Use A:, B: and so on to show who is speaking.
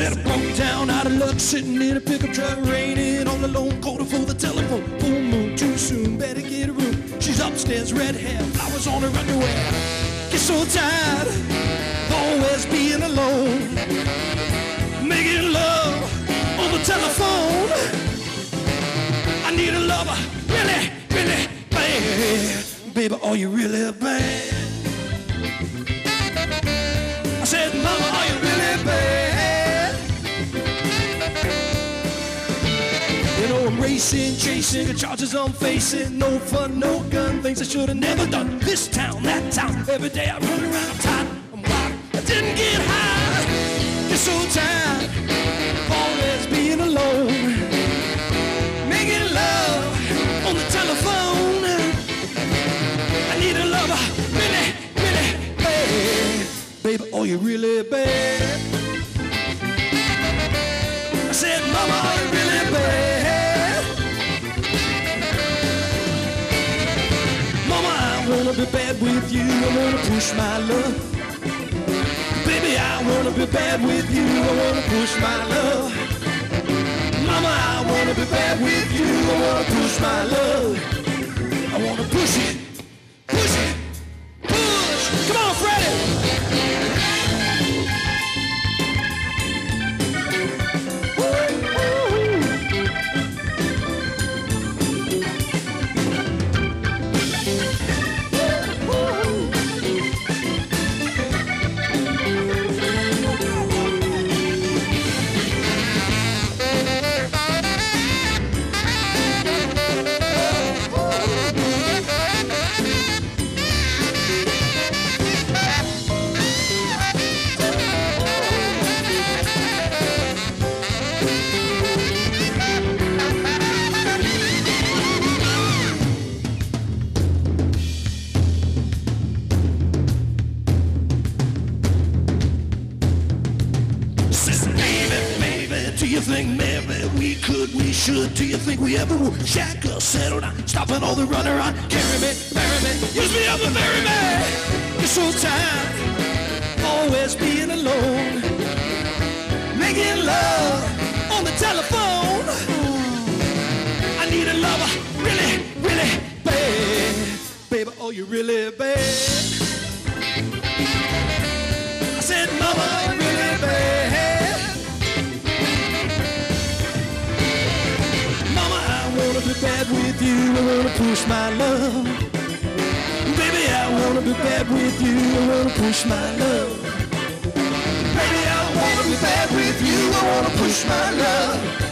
A: Said I broke down out of luck, sitting in a pickup truck, raining all alone, lone quarter for the telephone. Full moon, too soon, better get a room. She's upstairs, red hair, flowers on her underwear. Get so tired always being alone, making love on the telephone. I need a lover, really, really bad. Baby, are you really a bad? I'm chasing the charges I'm facing. No fun, no gun, things I should have never done. This town, that town, every day I run around, I'm I'm wild. I didn't get high, get so tired of always being alone. Making love on the telephone. I need a lover, really, really bad. Baby, are you really bad? I said, Mama, are you really wanna be bad with you. I wanna push my love. Baby, I wanna be bad with you. I wanna push my love. Mama, I wanna be bad with you. I wanna push my love. I wanna push it, you think maybe we could, we should? Do you think we ever would? Shack us, uh, settle down, stopping all the runaround. Carry me, bury me, use me up and bury me. You're so tired, always being alone. Making love on the telephone. I need a lover, really, really bad. Baby, oh, you really bad. Push my love. Baby, I wanna be bad with you. I wanna push my love. Baby, I wanna be bad with you. I wanna push my love.